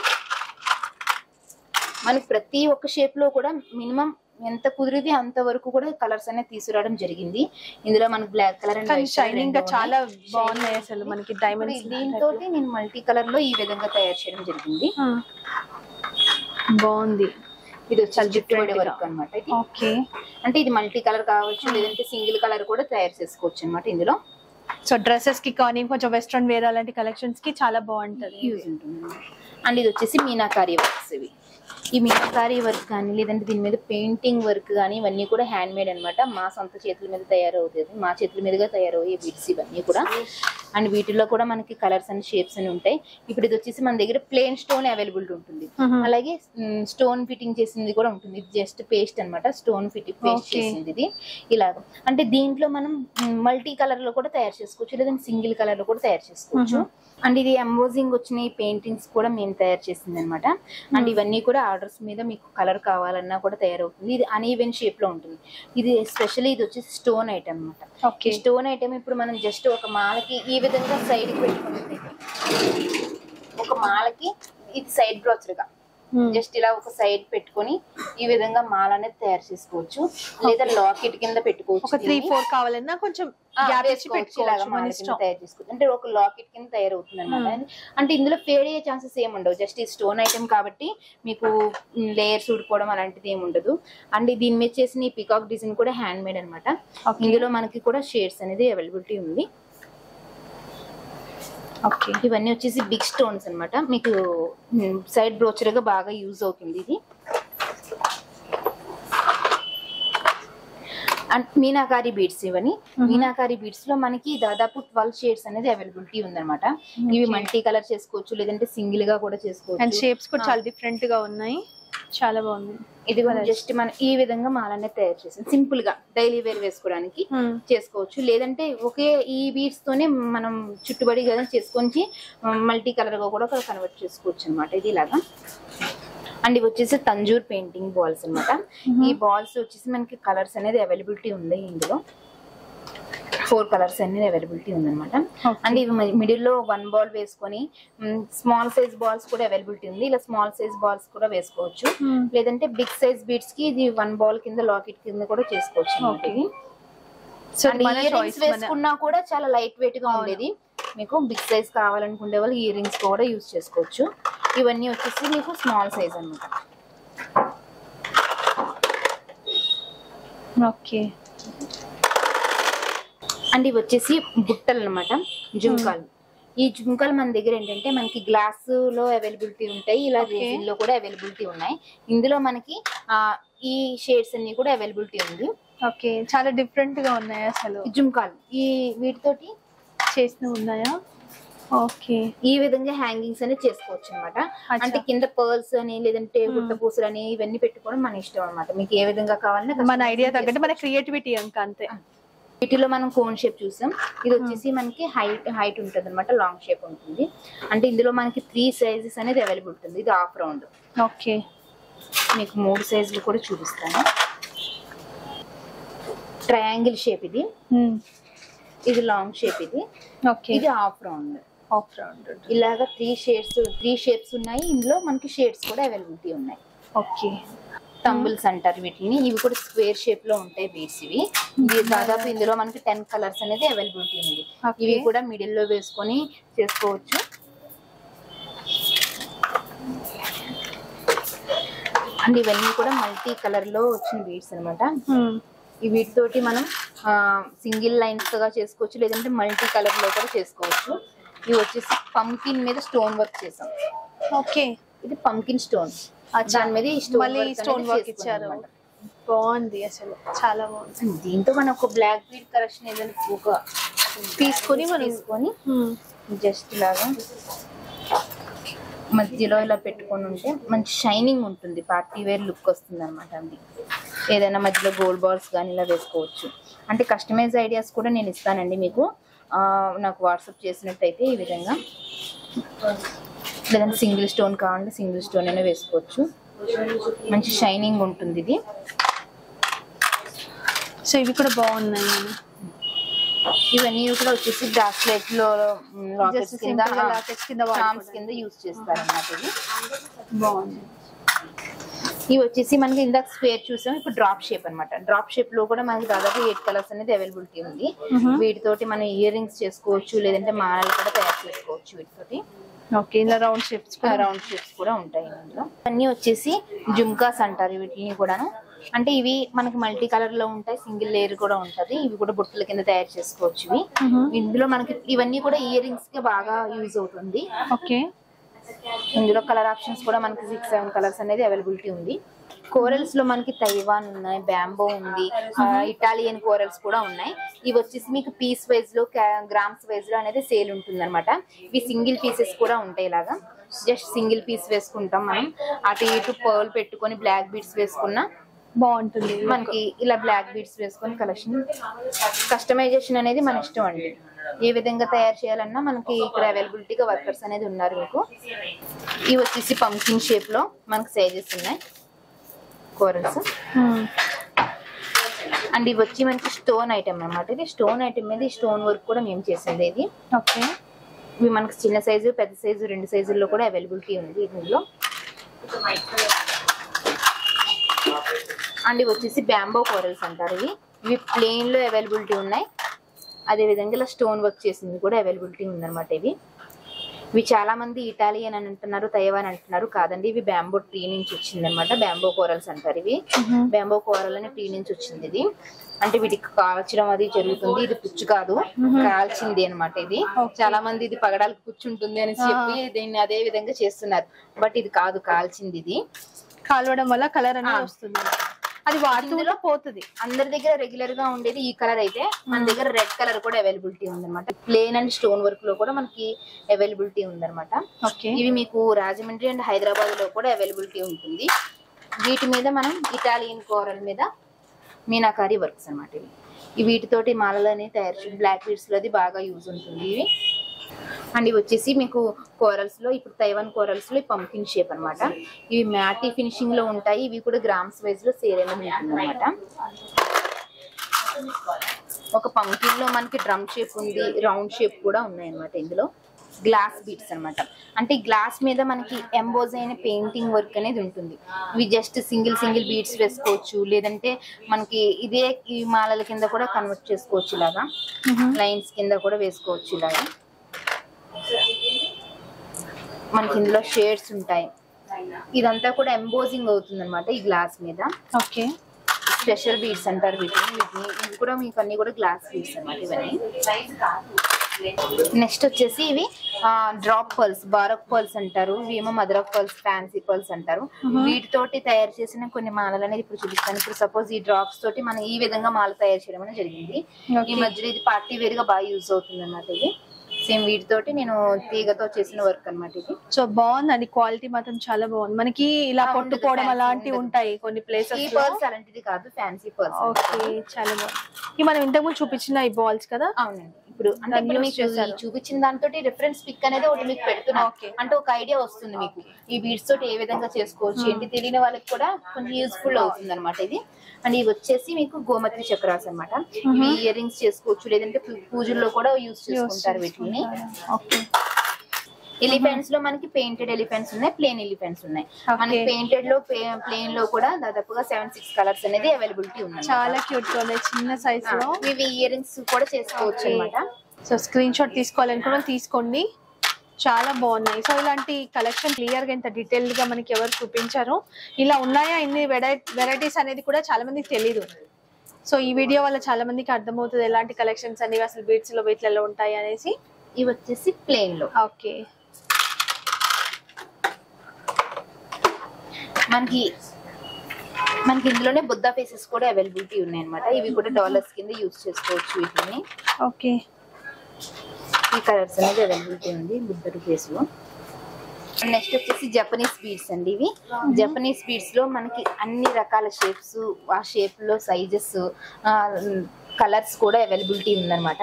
మనకి ప్రతి ఒక్క షేప్లో కూడా మినిమం ఎంత కుదిరితే అంత వరకు కూడా కలర్స్ అనేది తీసుకురావడం జరిగింది. ఇందులో మనకి బ్లాక్ కలర్ అండ్ షైనింగ్గా చాలా బాగున్నాయి అసలు మనకి డైమండ్స్ దీంతో నేను మల్టీ కలర్లో ఈ విధంగా తయారు చేయడం జరిగింది. బాగుంది. ఇది వచ్చి చాలా జుట్టు different గా. వర్క్ అనమాట ఓకే. అంటే ఇది మల్టీ కలర్ కావచ్చు లేదంటే సింగిల్ కలర్ కూడా తయారు చేసుకోవచ్చు అనమాట ఇందులో. సో డ్రెస్సెస్కి కానీ కొంచెం వెస్ట్రన్ వేర్ అలాంటి కలెక్షన్స్కి చాలా బాగుంటది. యూజ్ ఉంటుంది అండ్ ఇది వచ్చేసి మీనాకారి వర్క్స్ ఇవి. ఈ మీనాకారి వర్క్ కానీ లేదంటే దీని మీద పెయింటింగ్ వర్క్ కానీ ఇవన్నీ కూడా హ్యాండ్ మేడ్ అన్నమాట. మా సొంత చేతుల మీద తయారవుతుంది. మా చేతుల మీదుగా తయారయ్యే బిడ్స్ ఇవన్నీ కూడా. అండ్ వీటిలో కూడా మనకి కలర్స్ అండ్ షేప్స్ అని ఉంటాయి. ఇప్పుడు ఇది వచ్చేసి మన దగ్గర ప్లేన్ స్టోన్ అవైలబుల్ ఉంటుంది. అలాగే స్టోన్ ఫిట్టింగ్ చేసింది కూడా ఉంటుంది. ఇది జస్ట్ పేస్ట్ అన్నమాట. Stone fitting paste. చేసింది ఇది. ఇలాగ. అంటే దీంట్లో మనం మల్టీ కలర్లో కూడా తయారు చేసుకోవచ్చు. లేదంటే సింగిల్ కలర్లో కూడా తయారు చేసుకోవచ్చు. అండ్ ఇది ఎంబోజింగ్ వచ్చిన పెయింటింగ్స్ కూడా మేము తయారు చేసింది అనమాట అండ్ ఇవన్నీ కూడా ఆర్డర్స్ మీద మీకు కలర్ కావాలన్నా కూడా తయారవుతుంది. ఇది అన్ఈవెన్ షేప్లో ఉంటుంది. ఇది ఎస్పెషల్లీ ఇది వచ్చేసి స్టోన్ ఐటమ్ అనమాట స్టోన్ ఐటమ్ ఇప్పుడు మనం జస్ట్ ఒక మాలకి ఈ విధంగా సైడ్కి పెట్టుకుంటుంది ఒక మాలకి ఇది సైడ్ బ్రోచర్గా. జస్ట్ ఇలా ఒక సైడ్ పెట్టుకొని ఈ విధంగా మాల అనేది తయారు చేసుకోవచ్చు. లేదా లాకెట్ కింద పెట్టుకోవచ్చు త్రీ. ఫోర్ కావాలన్నా కొంచెం తయారు చేసుకోవచ్చు. అంటే ఒక లాకెట్ కింద తయారవుతుంది అనమాట అంటే ఇందులో ఫేడ్ అయ్యే ఛాన్సెస్ ఏమి ఉండవు. జస్ట్ ఈ స్టోన్ ఐటమ్ కాబట్టి మీకు లేయర్స్ ఊడిపోవడం అలాంటిది ఏమి ఉండదు. అండ్ దీని మీద చేసిన ఈ పికాక్ డిజైన్ కూడా హ్యాండ్ మేడ్ అనమాట. ఇందులో మనకి కూడా షేడ్స్ అనేది అవైలబిలిటీ ఉంది. ఓకే. ఇవన్నీ వచ్చేసి బిగ్ స్టోన్స్ అన్నమాట. మీకు సైడ్ బ్రోచర్గా బాగా యూజ్ అవుతుంది ఇది. అండ్ మీనాకారి బీడ్స్ ఇవన్నీ. మీనాకారి బీడ్స్లో మనకి దాదాపు ట్వెల్వ్ షేడ్స్ అనేది అవైలబిలిటీ ఉందన్నమాట. ఇవి మల్టీ కలర్ చేసుకోవచ్చు లేదంటే సింగిల్గా కూడా అండ్ చేసుకోవచ్చు షేప్స్ కూడా చాలా డిఫరెంట్గా ఉన్నాయి. చాలా బాగుంది. ఇది కూడా జస్ట్ మనం ఈ విధంగా మాలనే తయారు చేసాం. సింపుల్గా డైలీ వేర్ వేసుకోవడానికి చేసుకోవచ్చు. లేదంటే ఒకే ఈ బీడ్స్ తోనే మనం చుట్టుబడి కదా చేసుకొని మల్టీ కలర్గా కూడా కన్వర్ట్ చేసుకోవచ్చు అనమాట ఇది ఇలాగా. అండ్ ఇవి వచ్చేసి తంజూర్ పెయింటింగ్ బాల్స్ అన్నమాట. ఈ బాల్స్ వచ్చేసి మనకి కలర్స్ అనేది అవైలబిలిటీ ఉంది ఇందులో. ఫోర్ కలర్స్ అనేది అవైలబిలిటీ ఉందన్నమాట. అండ్ ఇవి మిడిల్లో వన్ బాల్ వేసుకొని స్మాల్ సైజ్ బాల్స్ కూడా అవైలబిలిటీ ఉంది. ఇలా స్మాల్ సైజ్ బాల్స్ కూడా వేసుకోవచ్చు. లేదంటే బిగ్ సైజ్ బీడ్స్కి ఇది వన్ బాల్ కింద లాకెట్ కింద కూడా చేసుకోవచ్చు సో వేసుకున్నా కూడా చాలా లైట్ వెయిట్గా ఉండేది. మీకు బిగ్ సైజ్ కావాలనుకునే వాళ్ళు ఇయర్ రింగ్స్ కూడా యూస్ చేసుకోవచ్చు. ఇవన్నీ వచ్చేసి మీకు స్మాల్ సైజ్ అన్నమాట. ఓకే. అండ్ ఇవి వచ్చేసి బుట్టలు అన్నమాట జుంకాలు ఈ జుంకాలు మన దగ్గర ఏంటంటే మనకి గ్లాస్లో అవైలబిలిటీ ఉంటాయి ఇలా. రెజిన్లో కూడా అవైలబిలిటీ ఉన్నాయి. ఇందులో మనకి ఆ ఈ షేడ్స్ అన్ని కూడా అవైలబిలిటీ ఉంది. ఓకే. చాలా డిఫరెంట్గా ఉన్నాయి అసలు. జుంకాలు. ఈ వీటితోటి చేసినవి ఉన్నాయా? ఓకే. ఈ విధంగా హ్యాంగింగ్స్ అనేది చేసుకోవచ్చు అనమాట. అంటే కింద పర్ల్స్ అని లేదంటే గుట్ట పూసలు అని ఇవన్నీ పెట్టుకోవడం మన ఇష్టం అనమాట మీకు ఏ విధంగా కావాలన్నా మన ఐడియా తగ్గట్టు మన క్రియేటివిటీ ఇంకా అంతే. వీటిలో మనం కోన్ షేప్ చూసాం. ఇది వచ్చేసి మనకి హైట్ హైట్ ఉంటుంది అనమాట లాంగ్ షేప్ ఉంటుంది. అంటే ఇందులో మనకి త్రీ సైజెస్ అనేది అవైలబుల్ ఉంటుంది. ఇది హాఫ్ రౌండ్ ఓకే. మీకు మూడు సైజులు కూడా చూపిస్తాను. ట్రయాంగిల్ షేప్ ఇది. ఇది లాంగ్ షేప్ ఇది. ఓకే. ఇది హాఫ్ రౌండ్ ఆఫ్ రౌండ్ ఇలాగా త్రీ షేడ్స్ త్రీ షేప్స్ ఉన్నాయి. ఇందులో మనకి షేడ్స్ కూడా అవైలబిలిటీ ఉన్నాయి. ఓకే. టంబుల్స్ అంటారు వీటిని. ఇవి కూడా స్క్వేర్ షేప్లో ఉంటాయి బీడ్స్ ఇవి. ఇవి దాదాపు ఇందులో మనకి టెన్ కలర్స్ అనేది అవైలబిలిటీ ఉంది. ఇవి కూడా మిడిల్లో వేసుకొని చేసుకోవచ్చు. అండ్ ఇవన్నీ కూడా మల్టీ కలర్లో వచ్చిన బీడ్స్ అన్నమాట. ఈ వీటితోటి మనం సింగిల్ లైన్స్గా చేసుకోవచ్చు లేదంటే మల్టీ కలర్లో కూడా చేసుకోవచ్చు. ఇవి వచ్చేసి పంకిన్ మీద స్టోన్ వర్క్ చేసాం. ఓకే. ఇది పంకిన్ స్టోన్. దాని మీద మళ్ళీ స్టోన్ వర్క్ ఇచ్చారు. బాగుంది అసలు. చాలా బాగుంది. దీంతో మనం ఒక బ్లాక్ బీడ్ కలెక్షన్ ఏదైనా ఒక తీసుకొని మనం తీసుకొని. జస్ట్ ఇలాగా మధ్యలో ఇలా పెట్టుకొని ఉంటే మంచి షైనింగ్ ఉంటుంది. పార్టీ వేర్ లుక్ వస్తుంది అనమాట అది. ఏదైనా మధ్యలో గోల్డ్ బాల్స్ కానీ ఇలా వేసుకోవచ్చు. అంటే కస్టమైజ్ ఐడియాస్ కూడా నేను ఇస్తానండి మీకు. నాకు వాట్సాప్ చేసినట్టయితే ఈ విధంగా లేదంటే సింగిల్ స్టోన్ కావాలంటే సింగిల్ స్టోన్ అయినా వేసుకోవచ్చు. మంచి షైనింగ్ ఉంటుంది ఇది. సో ఇవి కూడా బాగున్నాయి ఇవన్నీ కూడా వచ్చేసి బ్రాస్లెట్లో లాకెట్స్ కింద యూజ్ చేస్తారు అన్నమాట ఇది బాగుంది. ఇవి వచ్చేసి మనకి ఇందాక స్క్వేర్ చూసాం ఇప్పుడు డ్రాప్ షేప్ అన్నమాట. డ్రాప్ షేప్లో కూడా మనకి దాదాపు ఎయిట్ కలర్స్ అనేది అవైలబిలిటీ ఉంది. వీటితోటి మనం ఇయర్ రింగ్స్ చేసుకోవచ్చు లేదంటే మాలలు కూడా తయారు చేసుకోవచ్చు వీటితోటి. ఓకే ఇలా రౌండ్ షేప్స్ రౌండ్ షేప్స్ కూడా ఉంటాయి ఇందులో. అన్ని వచ్చేసి జుమ్కాస్ అంటారు వీటిని కూడాను. అంటే ఇవి మనకి మల్టీ కలర్లో ఉంటాయి సింగిల్ లేయర్ కూడా ఉంటది. ఇవి కూడా బుట్టల కింద తయారు చేసుకోవచ్చు ఇవి. ఇందులో మనకి ఇవన్నీ కూడా ఇయర్ రింగ్స్కి బాగా యూజ్ అవుతుంది. ఓకే. ఇందులో కలర్ ఆప్షన్స్ కూడా మనకి సిక్స్ సెవెన్ కలర్స్ అనేది అవైలబిలిటీ ఉంది. కోరల్స్లో మనకి తైవాన్ ఉన్నాయి బ్యాంబో ఉంది ఇటాలియన్ కోరల్స్ కూడా ఉన్నాయి. ఇవి వచ్చేసి మీకు పీస్ వైజ్లో గ్రామ్స్ వైజ్లో అనేది సేల్ ఉంటుంది అనమాట ఇవి సింగిల్ పీసెస్ కూడా ఉంటాయి ఇలాగా. జస్ట్ సింగిల్ పీస్ వేసుకుంటాం మనం. అటు ఇటు పర్ల్ పెట్టుకొని బ్లాక్ బీడ్స్ వేసుకున్నా బాగుంటుంది. మనకి ఇలా బ్లాక్ బీడ్స్ వేసుకొని కలెక్షన్ కస్టమైజేషన్ అనేది మన ఇష్టం అండి. ఏ విధంగా తయారు చేయాలన్నా మనకి ఇక్కడ అవైలబిలిటీగా వర్కర్స్ అనేది ఉన్నారు మీకు. ఇవి వచ్చేసి పంకిన్ షేప్లో మనకి సైజెస్ ఉన్నాయి. Corals Hmm. అండ్ ఇవి వచ్చి మనకి స్టోన్ ఐటమ్ అన్నమాట. ఇది స్టోన్ ఐటమ్ మీద స్టోన్ వర్క్ కూడా మేము చేసింది ఇది ఓకే ఇవి మనకి చిన్న సైజు పెద్ద సైజు రెండు సైజుల్లో కూడా అవైలబిలిటీ ఉంది ఇందులో. అండ్ ఇవి వచ్చేసి బ్యాంబో కోరల్స్ అంటారు ఇవి. ఇవి ప్లెయిన్లో అవైలబిలిటీ ఉన్నాయి. అదే విధంగా ఇలా స్టోన్ వర్క్ చేసింది కూడా అవైలబిలిటీ ఉందన్నమాట ఇవి. ఇవి చాలా మంది ఇటాలియన్ అని అంటున్నారు తైవాన్ అంటున్నారు కాదండి ఇవి బ్యాంబో ట్రీ నుంచి వచ్చింది అనమాట బ్యాంబో కోరల్స్ అంటారు ఇవి. బ్యాంబో కోరల్ అనే ట్రీ నుంచి వచ్చింది ఇది. అంటే వీటికి కాల్చడం అది జరుగుతుంది ఇది పుచ్చు కాదు కాల్చింది అన్నమాట ఇది. చాలా మంది ఇది పగడాలకు పుచ్చుంటుంది అని చెప్పి దీన్ని అదే విధంగా చేస్తున్నారు. బట్ ఇది కాదు కాల్చింది ఇది. కాలవడం వల్ల కలర్ అనేది వస్తుంది. అది వాడుతూ పోతుంది. అందరి దగ్గర రెగ్యులర్గా ఉండేది ఈ కలర్ అయితే మన దగ్గర రెడ్ కలర్ కూడా అవైలబిలిటీ ఉందన్నమాట. ప్లేన్ అండ్ స్టోన్ వర్క్లో కూడా మనకి అవైలబిలిటీ ఉందన్నమాట. ఓకే. ఇవి మీకు రాజమండ్రి అండ్ హైదరాబాద్లో కూడా అవైలబిలిటీ ఉంటుంది. వీటి మీద మనం ఇటాలియన్ కోరల్ మీద మీనాకారి వర్క్స్ అన్నమాట ఇవి. వీటితోటి మాలలని తయారు చేసి బ్లాక్ బీడ్స్ లోది బాగా యూజ్ ఉంటుంది ఇవి. అండ్ ఇవి వచ్చేసి మీకు కోరల్స్లో ఇప్పుడు తైవాన్ కోరల్స్లో పంకిన్ షేప్ అన్నమాట. ఇవి మ్యాటీ ఫినిషింగ్లో ఉంటాయి. ఇవి కూడా గ్రామ్స్ వైజ్లో సేల్ అనేది ఉంటుంది అనమాట ఒక పంకిన్లో మనకి డ్రమ్ షేప్ ఉంది రౌండ్ షేప్ కూడా ఉన్నాయి అన్నమాట ఇందులో. గ్లాస్ బీట్స్ అన్నమాట. అంటే గ్లాస్ మీద మనకి ఎంబోజ్ అయిన పెయింటింగ్ వర్క్ అనేది ఉంటుంది. ఇవి జస్ట్ సింగిల్ సింగిల్ బీట్స్ వేసుకోవచ్చు. లేదంటే మనకి ఇదే ఈ మాలల కింద కూడా కన్వర్ట్ చేసుకోవచ్చు ఇలాగా. లైన్స్ కింద కూడా వేసుకోవచ్చు ఇలాగా. మనకి ఇందులో షేడ్స్ ఉంటాయి. ఇదంతా కూడా ఎంబోజింగ్ అవుతుంది అనమాట ఈ గ్లాస్ మీద. ఓకే. స్పెషల్ బీడ్స్ అంటారు వీటిని. వీటిని ఇవి కూడా మీకు అన్ని కూడా గ్లాస్ బీడ్స్ అన్నమాట ఇవన్నీ. నెక్స్ట్ వచ్చేసి ఇవి డ్రాప్ పర్ల్స్ బారక్ పర్ల్స్ అంటారు ఇవేమో mother of pearls fancy pearls అంటారు. వీటితోటి తయారు చేసిన కొన్ని మాలలు అనేది ఇప్పుడు చూపిస్తాను. ఇప్పుడు సపోజ్ ఈ డ్రాప్స్ తోటి మనం ఈ విధంగా మాల తయారు చేయడం అనేది జరిగింది. ఈ మధ్యలో ఇది పార్టీ వేర్గా బాగా యూజ్ అవుతుంది అన్నమాట ఇది. సేమ్ వీటితోటి నేను తీగతో చేసిన వర్క్ అన్నమాట ఇది. సో బాగుందండి క్వాలిటీ మాత్రం చాలా బాగుంది. మనకి ఇలా కొట్టుకోవడం అలాంటివి. ఉంటాయి కొన్ని ఈ ప్లేసెస్ పర్ల్స్ అలాంటిది కాదు ఫ్యాన్సీ పర్ల్స్ ఓకే చాలా బాగుంది. మనం ఇంతకుముందు చూపించిన ఈ బాల్స్ కదా? అవునండి. ఇప్పుడు అంటే ఇప్పుడు మీకు చూపించిన దాంతో రిఫరెన్స్ పిక్ అనేది ఒకటి మీకు పెడుతున్నా. అంటే ఒక ఐడియా వస్తుంది మీకు. ఈ బీడ్స్ తోటి ఏ విధంగా చేసుకోవచ్చు ఏంటి తెలియని వాళ్ళకి కూడా కొంచెం యూస్ఫుల్ అవుతుంది అనమాట ఇది. అండ్ ఇవి వచ్చేసి మీకు గోమతి చక్రాస్ అన్నమాట. ఇవి ఇయర్ రింగ్స్ చేసుకోవచ్చు లేదంటే పూజల్లో కూడా యూస్ చేసుకుంటారు వీటిని. ఓకే. ఎలిఫెంట్స్లో మనకి పెయింటెడ్ ఎలిఫెంట్స్ ఉన్నాయి ప్లేన్ ఎలిఫెంట్స్ ఉన్నాయి. మనకి పెయింటెడ్లో ప్లేన్లో కూడా దాదాపుగా సెవెన్ సిక్స్ కలర్స్ అనేది అవైలబిలిటీ ఉన్నాయి. చాలా క్యూట్గా ఉంది చిన్న సైజ్లో. ఇవి ఇయర్ రింగ్స్ కూడా చేసుకోవచ్చు అన్నమాట. సో స్క్రీన్ షాట్ తీసుకోవాలనుకున్న తీసుకోండి. చాలా బాగున్నాయి. సో ఇలాంటి కలెక్షన్ క్లియర్గా ఇంత డీటెయిల్డ్గా మనకి ఎవరు చూపించారు. ఇలా ఉన్నాయా? ఇన్ని వెరైటీస్ అనేది కూడా చాలా మందికి తెలియదు సో ఈ వీడియో వల్ల చాలా మందికి అర్థమవుతుంది ఎలాంటి కలెక్షన్స్ అనేవి అసలు బీట్స్లో వీటిలలో ఉంటాయి అనేసి. ఇవి వచ్చేసి ప్లేన్లో. ఓకే. మనకి మనకి ఇందులోనే బుద్ధ ఫేసెస్ కూడా అవైలబిలిటీ ఉన్నాయి అనమాట ఇవి కూడా డాలర్స్ కింద యూజ్ చేసుకోవచ్చు వీటిని. ఓకే. ఈ కలర్స్ అనేది అవైలబిలిటీ ఉంది బుద్ధుడు ఫేస్లో. నెక్స్ట్ వచ్చేసి జపనీస్ బీడ్స్ అండి ఇవి. జపనీస్ బీడ్స్లో మనకి అన్ని రకాల షేప్స్ ఆ షేప్లో సైజెస్ కలర్స్ కూడా అవైలబిలిటీ ఉందన్నమాట.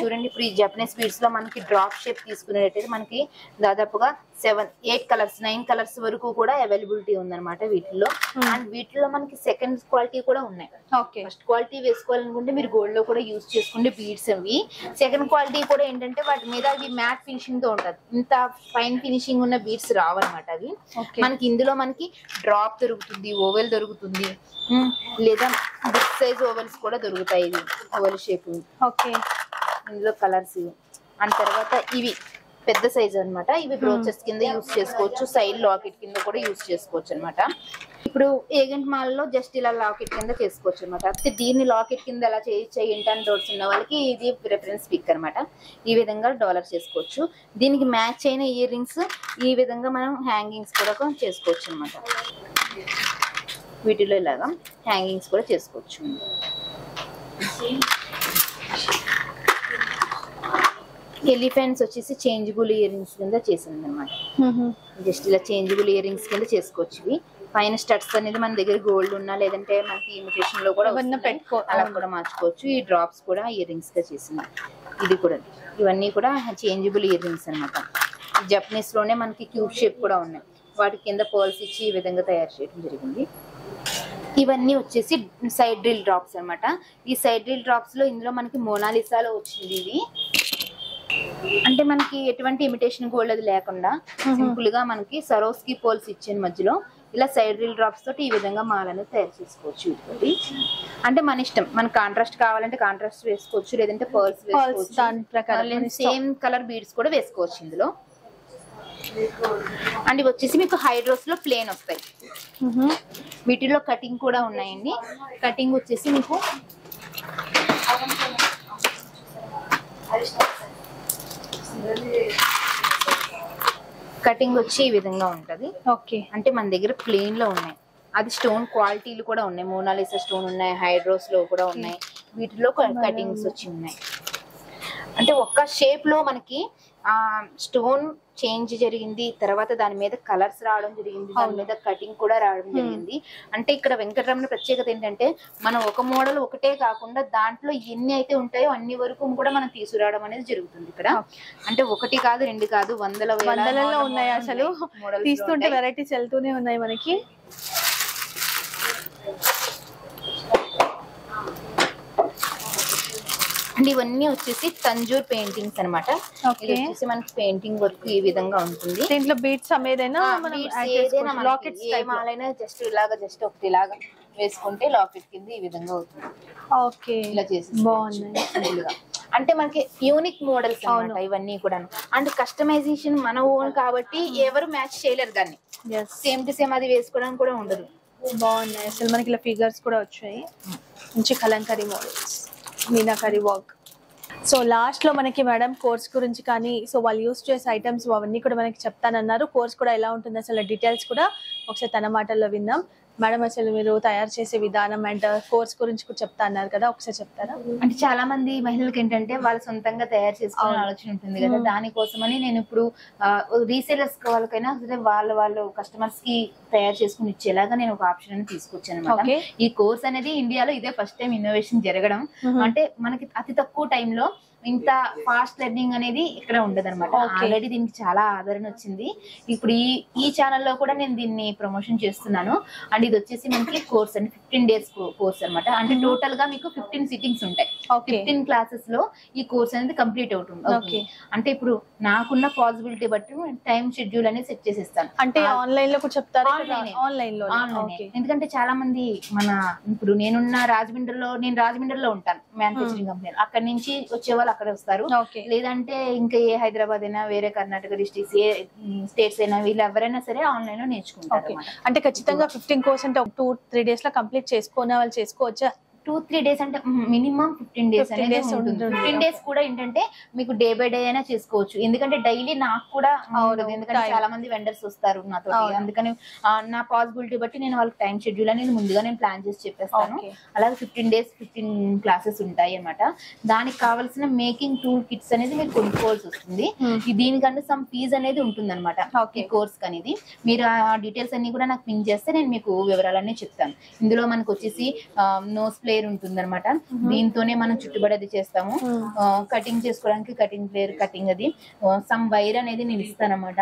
చూడండి ఇప్పుడు ఈ జపనీస్ బీడ్స్లో మనకి డ్రాప్ షేప్ తీసుకునేటైతే మనకి దాదాపుగా seven eight colours nine colours వరకు కూడా అవైలబిలిటీ ఉందన్నమాట వీటిల్లో. అండ్ వీటిలో మనకి సెకండ్ క్వాలిటీ కూడా ఉన్నాయి. ఓకే. ఫస్ట్ క్వాలిటీ వేసుకోవాలనుకుంటే మీరు గోల్డ్లో కూడా యూజ్ చేసుకుంటే బీడ్స్ అవి. సెకండ్ క్వాలిటీ కూడా ఏంటంటే వాటి మీద అవి మ్యాట్ ఫినిషింగ్తో ఉంటది. ఇంత ఫైన్ ఫినిషింగ్ ఉన్న బీడ్స్ రావన్నమాట అవి. మనకి ఇందులో మనకి డ్రాప్ దొరుకుతుంది ఓవెల్ దొరుకుతుంది. ఉమ్, లేదా బిగ్ సైజ్ ఓవెల్స్ కూడా దొరుకుతాయి. ఇవి ఓవెల్ షేప్ ఓకే. ఇందులో కలర్స్ అండ్ తర్వాత ఇవి పెద్ద సైజ్ అన్నమాట. ఇవి బ్రోచెస్ కింద యూస్ చేసుకోవచ్చు. సైడ్ లాకెట్ కింద కూడా యూస్ చేసుకోవచ్చు అన్నమాట. ఇప్పుడు ఏజెంట్ మాల్లో జస్ట్ ఇలా లాకెట్ కింద చేసుకోవచ్చు అనమాట అయితే దీన్ని లాకెట్ కింద ఎలా చేయొచ్చు ఏంటి అని డౌట్స్ ఉన్న వాళ్ళకి ఇది రిఫరెన్స్ పిక్ అన్నమాట. ఈ విధంగా డాలర్ చేసుకోవచ్చు. దీనికి మ్యాచ్ అయిన ఇయర్ రింగ్స్ ఈ విధంగా మనం హ్యాంగింగ్స్ కూడా చేసుకోవచ్చు అనమాట వీటిలో ఇలాగా హ్యాంగింగ్స్ కూడా చేసుకోవచ్చు. ఎలిఫెంట్స్ వచ్చేసి చేంజబుల్ ఇయర్ రింగ్స్ కింద చేసింది అనమాట జస్ట్ ఇలా చేంజబుల్ ఇయర్ రింగ్స్ కింద చేసుకోవచ్చు ఇవి. పైన స్టడ్స్ అనేది మన దగ్గర గోల్డ్ ఉన్నా లేదంటే మనకి ఇమిటేషన్లో కూడా అలా కూడా మార్చుకోవచ్చు. ఈ డ్రాప్స్ కూడా ఇయర్ రింగ్స్గా చేసింది. ఇది కూడా. ఇవన్నీ కూడా చేంజబుల్ ఇయర్ రింగ్స్ అనమాట జపనీస్లోనే మనకి క్యూబ్ షేప్ కూడా ఉన్నాయి. వాటి కింద పర్ల్స్ ఇచ్చి ఈ విధంగా తయారు చేయడం జరిగింది. ఇవన్నీ వచ్చేసి సైడ్ డ్రిల్ డ్రాప్స్ అన్నమాట. ఈ సైడ్ డ్రిల్ డ్రాప్స్లో ఇందులో మనకి మోనాలిసాలో వచ్చింది ఇది. అంటే మనకి ఎటువంటి ఇమిటేషన్ గోల్డ్ అది లేకుండా సింపుల్గా మనకి సరోస్కి పోల్స్ ఇచ్చిన మధ్యలో. ఇలా సైడ్ రీల్ డ్రాప్స్ తోటి ఈ విధంగా మాల అనేది తయారు చేసుకోవచ్చు వీటితోటి అంటే మన ఇష్టం మన కాంట్రాస్ట్ కావాలంటే కాంట్రాస్ట్ వేసుకోవచ్చు లేదంటే పర్ల్స్ ఇష్టం. సేమ్ కలర్ బీడ్స్ కూడా వేసుకోవచ్చు ఇందులో. అండ్ ఇవి వచ్చేసి మీకు హైడ్రోస్లో ప్లేన్ వస్తాయి. వీటిలో కటింగ్ కూడా ఉన్నాయండి. కటింగ్ వచ్చేసి మీకు కటింగ్ వచ్చి ఈ విధంగా ఉంటది. ఓకే. అంటే మన దగ్గర ప్లేన్లో ఉన్నాయి. అది స్టోన్ క్వాలిటీలు కూడా ఉన్నాయి. మోనాలిసా స్టోన్ ఉన్నాయి. హైడ్రోస్లో కూడా ఉన్నాయి. వీటిలో కటింగ్స్ వచ్చి ఉన్నాయి. అంటే ఒక్క షేప్లో మనకి ఆ స్టోన్ చేంజ్ జరిగింది తర్వాత దాని మీద కలర్స్ రావడం జరిగింది దాని మీద కటింగ్ కూడా రావడం జరిగింది. అంటే ఇక్కడ వెంకటరమణ ప్రత్యేకత ఏంటంటే మనం ఒక మోడల్ ఒకటే కాకుండా దాంట్లో ఎన్ని అయితే ఉంటాయో అన్ని వరకు కూడా మనం తీసుకురావడం అనేది జరుగుతుంది ఇక్కడ. అంటే ఒకటి కాదు రెండు కాదు వందల వందలలో ఉన్నాయి అసలు. ఉంటాయి. వెరైటీస్ వెళ్తూనే ఉన్నాయి మనకి. అండ్ ఇవన్నీ వచ్చేసి తంజూర్ పెయింటింగ్స్ అన్నమాట. Okay. ఇది వచ్చేసి మనకి పెయింటింగ్ వర్క్ ఈ విధంగా ఉంటుంది. దీంట్లో బీట్స్ ఏదైనా జస్ట్ ఇలాగా జస్ట్ ఒకటి ఇలాగా వేసుకుంటే లాకెట్ కింద ఈ విధంగా అవుతుంది. ఓకే. ఇలా చేసి బాగున్నాయి అంటే మనకి యూనిక్ మోడల్స్ అన్నమాట ఇవన్నీ కూడా అండ్ కస్టమైజేషన్ మన ఓన్ కాబట్టి ఎవరు మ్యాచ్ చేయలేరు దాన్ని. సేమ్ టు సేమ్ అది వేసుకోవడానికి కూడా ఉండదు. బాగున్నాయి. అసలు మనకి ఇలా ఫిగర్స్ కూడా వచ్చాయి. మంచి Kalamkari models Meenakari work so లాస్ట్లో మనకి మేడం కోర్స్ గురించి కానీ సో వాళ్ళు యూస్ చేసే ఐటమ్స్ అవన్నీ కూడా మనకి చెప్తానన్నారు. కోర్స్ కూడా ఎలా ఉంటుంది అసలు డీటెయిల్స్ కూడా ఒకసారి తన మాటల్లో విన్నాం. మేడం అసలు మీరు తయారు చేసే విధానం అండ్ కోర్స్ గురించి కూడా చెప్తా అన్నారు కదా ఒకసారి చెప్తారా? అంటే చాలా మంది మహిళలకు ఏంటంటే వాళ్ళు సొంతంగా తయారు చేసుకోవాలని ఆలోచన ఉంటుంది కదా దానికోసమని నేను ఇప్పుడు రీసేలర్స్ వాళ్ళకైనా సరే వాళ్ళ వాళ్ళు కస్టమర్స్కి తయారు చేసుకుని ఇచ్చేలాగా నేను ఒక ఆప్షన్ అని తీసుకొచ్చాను అనమాట. ఈ కోర్స్ అనేది ఇండియాలో ఇదే ఫస్ట్ టైం ఇన్నోవేషన్ జరగడం. అంటే మనకి అతి తక్కువ టైంలో ఇంత ఫాస్ట్ లెర్నింగ్ అనేది ఇక్కడ ఉండదు అనమాట. ఆల్రెడీ దీనికి చాలా ఆదరణ వచ్చింది. ఇప్పుడు ఈ ఈ ఛానల్లో కూడా నేను దీన్ని ప్రమోషన్ చేస్తున్నాను. అండ్ ఇది వచ్చేసి మనకి కోర్స్ అండి. ఫిఫ్టీన్ డేస్ కోర్స్ అన్నమాట. అంటే టోటల్గా మీకు ఫిఫ్టీన్ సిట్టింగ్స్ ఉంటాయి. ఫిఫ్టీన్ క్లాసెస్లో ఈ కోర్స్ అనేది కంప్లీట్ అవుతుంది. అంటే ఇప్పుడు నాకున్న పాసిబిలిటీ బట్టి టైం షెడ్యూల్ అనేది సెట్ చేసేస్తాను. అంటే ఆన్లైన్లో కూడా చెప్తారా. ఆన్లైన్లో ఎందుకంటే చాలా మంది మన ఇప్పుడు నేనున్న రాజమండ్రిలో నేను రాజమండ్రిలో ఉంటాను. మ్యానుఫ్యాక్చరింగ్ కంపెనీ అక్కడ నుంచి వచ్చే వాళ్ళు అక్కడ వస్తారు. లేదంటే ఇంకా ఏ హైదరాబాద్ అయినా వేరే కర్ణాటక డిస్ట్రిక్ట్స్ ఏ స్టేట్స్ అయినా వీళ్ళు ఎవరైనా సరే ఆన్లైన్లో నేర్చుకుంటారు. అంటే ఖచ్చితంగా ఫిఫ్టీన్ కోర్స్ అంటే టూ త్రీ డేస్లో కంప్లీట్ చేసుకునే వాళ్ళు చేసుకోవచ్చా? టూ త్రీ డేస్ అంటే మినిమం ఫిఫ్టీన్ డేస్ 15 అనేది ఉంటుంది. ఫిఫ్టీన్ డేస్ కూడా ఏంటంటే మీకు డే బై డే అయినా చేసుకోవచ్చు. ఎందుకంటే డైలీ నాకు కూడా ఎందుకంటే. చాలా మంది వెండర్స్ వస్తారు నాతో. అందుకని నా పాసిబిలిటీ బట్టి నేను వాళ్ళకి టైం షెడ్యూల్ అనేది ముందుగా నేను ప్లాన్ చేసి చెప్పేస్తాను. అలాగే ఫిఫ్టీన్ డేస్ ఫిఫ్టీన్ క్లాసెస్ ఉంటాయి అన్నమాట. దానికి కావాల్సిన మేకింగ్ టూల్ కిట్స్ అనేది మీరు కొనుక్కోవాల్సి వస్తుంది. దీనికంటే సమ్ ఫీజ్ అనేది ఉంటుంది అనమాట. ఈ కోర్స్ అనేది మీరు ఆ డీటెయిల్స్ అన్ని కూడా నాకు పిన్ చేస్తే నేను మీకు వివరాలన్నీ చెప్తాను. ఇందులో మనకు వచ్చేసి నోస్ ప్లేయర్ ఉంటుంది అనమాట దీంతోనే మనం చుట్టుబడి అది చేస్తాము కటింగ్ చేసుకోవడానికి కటింగ్ ప్లేయర్ కటింగ్ అది. సమ్ వైర్ అనేది నేను ఇస్తానమాట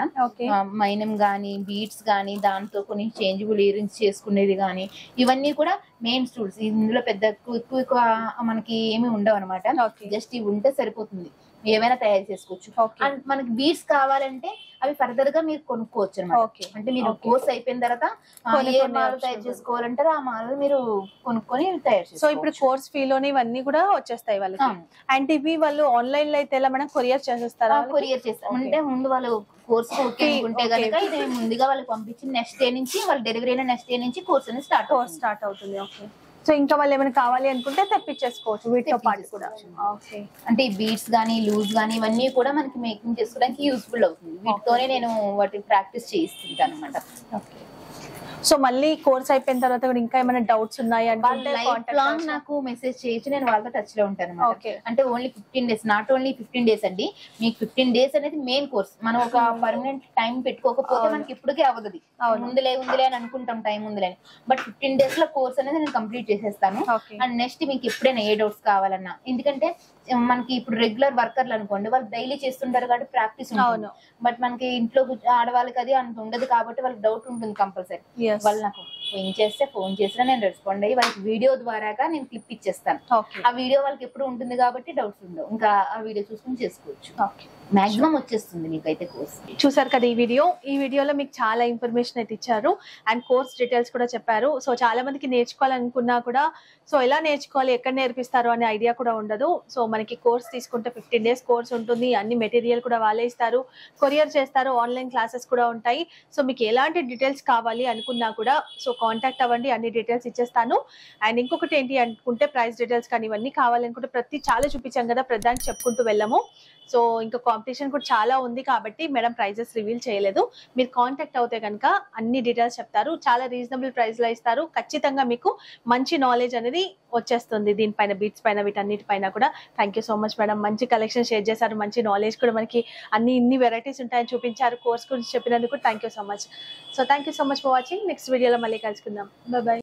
మైనం గానీ బీట్స్ గానీ దాంతో కొన్ని చేంజబుల్ ఇయరింగ్స్ చేసుకునేది గానీ ఇవన్నీ కూడా మెయిన్ టూల్స్ ఇందులో పెద్ద ఎక్కువ మనకి ఏమి ఉండవు అనమాట. జస్ట్ ఇవి ఉంటే సరిపోతుంది. ఏమైనా తయారు చేసుకోవచ్చు అండ్ మనకి బీడ్స్ కావాలంటే అవి ఫర్దర్గా మీరు కొనుక్కోవచ్చు అనమాట అంటే మీరు. కోర్స్ అయిపోయిన తర్వాత ఏ మాల్ తయారు ఉంటాయి. చేసుకోవాలంటారో ఆ మాల్ మీరు కొనుక్కొని తయారు సో ఇప్పుడు కోర్స్ ఫీ లోని ఇవన్నీ కూడా వచ్చేస్తాయి వాళ్ళకి. అండ్ ఇవి వాళ్ళు ఆన్లైన్లో అయితే ఎలా మేడం కొరియర్ చేసేస్తారా? కొరియర్ చేస్తాం Okay. అంటే ముందు వాళ్ళు కోర్స్ ఓకే okay. కనుక ఇది ముందుగా వాళ్ళకి పంపించి నెక్స్ట్ డే నుంచి వాళ్ళు డెలివరీ అయిన నెక్స్ట్ డే నుంచి కోర్స్ అనేది స్టార్ట్ స్టార్ట్ అవుతుంది ఓకే సో ఇంకా వాళ్ళు ఏమైనా కావాలి అనుకుంటే తెప్పించేసుకోవచ్చు వీటితో పాటు కూడా. ఓకే. అంటే ఈ బీడ్స్ గానీ లూజ్ గానీ ఇవన్నీ కూడా మనకి మేకింగ్ చేసుకోవడానికి యూస్ఫుల్ అవుతుంది. వీటితోనే నేను వాటి ప్రాక్టీస్ చేయిస్తుంటాను అనమాట ఓకే. సో మళ్ళీ కోర్స్ అయిపోయిన తర్వాత కూడా ఇంకా ఏమైనా డౌట్స్ ఉన్నాయి? లాంగ్ నాకు మెసేజ్ చేయొచ్చు. నేను వాళ్ళతో టచ్లో ఉంటాను. అంటే only fifteen days not only fifteen days అండి. మీకు ఫిఫ్టీన్ డేస్ అనేది మెయిన్ కోర్స్ మనం ఒక పర్మనెంట్ టైం పెట్టుకోకపోతే. మనకి ఇప్పటికే. అవును. ముందులే ఉందిలే అని అనుకుంటాం టైం ఉందిలే అని బట్ ఫిఫ్టీన్ డేస్లో కోర్స్ అనేది నేను కంప్లీట్ చేసేస్తాను. అండ్ నెక్స్ట్ మీకు ఎప్పుడైనా ఏ డౌట్స్ కావాలన్నా. ఎందుకంటే మనకి ఇప్పుడు రెగ్యులర్ వర్కర్లు అనుకోండి వాళ్ళు డైలీ చేస్తుంటారు కాబట్టి ప్రాక్టీస్ ఉంటుంది. బట్ మనకి ఇంట్లో ఆడవాళ్ళకి అది అంత ఉండదు కాబట్టి వాళ్ళకి డౌట్ ఉంటుంది కంపల్సరీ వాళ్ళు నాకు ఫోన్ చేస్తే ఫోన్ చేసినా నేను రెస్పాండ్ అయ్యి వాళ్ళకి వీడియో ద్వారాగా నేను క్లిప్ ఇచ్చేస్తాను. ఆ వీడియో వాళ్ళకి ఎప్పుడు ఉంటుంది కాబట్టి డౌట్స్ ఉండవు. ఇంకా ఆ వీడియో చూసుకుని చేసుకోవచ్చు. ఓకే మాక్సిమం వచ్చేస్తుంది మీకైతే కోర్స్ చూసారు కదా ఈ వీడియో ఈ వీడియోలో మీకు చాలా ఇన్ఫర్మేషన్ అయితే ఇచ్చారు. అండ్ కోర్స్ డీటెయిల్స్ కూడా చెప్పారు. సో చాలా మందికి నేర్చుకోవాలనుకున్నా కూడా సో ఎలా నేర్చుకోవాలి ఎక్కడ నేర్పిస్తారు అనే ఐడియా కూడా ఉండదు. సో మనకి కోర్స్ తీసుకుంటే ఫిఫ్టీన్ డేస్ కోర్స్ ఉంటుంది. అన్ని మెటీరియల్ కూడా వాళ్ళే ఇస్తారు. కొరియర్ చేస్తారు. ఆన్లైన్ క్లాసెస్ కూడా ఉంటాయి. సో మీకు ఎలాంటి డీటెయిల్స్ కావాలి అనుకున్నా కూడా సో కాంటాక్ట్ అవ్వండి. అన్ని డీటెయిల్స్ ఇచ్చేస్తాను. అండ్ ఇంకొకటి ఏంటి అనుకుంటే ప్రైస్ డీటెయిల్స్ కానీ ఇవన్నీ కావాలనుకుంటే ప్రతి చాలా చూపించాం కదా ప్రధానికి చెప్పుకుంటూ వెళ్ళాము. సో ఇంకా కాంపిటీషన్ కూడా చాలా ఉంది కాబట్టి మేడం ప్రైజెస్ రివీల్ చేయలేదు. మీరు కాంటాక్ట్ అవుతే కనుక అన్ని డీటెయిల్స్ చెప్తారు. చాలా రీజనబుల్ ప్రైస్లో ఇస్తారు. ఖచ్చితంగా మీకు మంచి నాలెడ్జ్ అనేది వచ్చేస్తుంది దీనిపైన బీట్స్ పైన వీటన్నిటిపైన కూడా. Thank you so much madam మంచి కలెక్షన్ షేర్ చేశారు. మంచి నాలెడ్జ్ కూడా మనకి అన్ని ఇన్ని వెరైటీస్ ఉంటాయని చూపించారు. కోర్స్ గురించి చెప్పినందుకు thank you so much so thank you so much for watching next వీడియోలో మళ్ళీ కలుసుకుందాం. బాయ్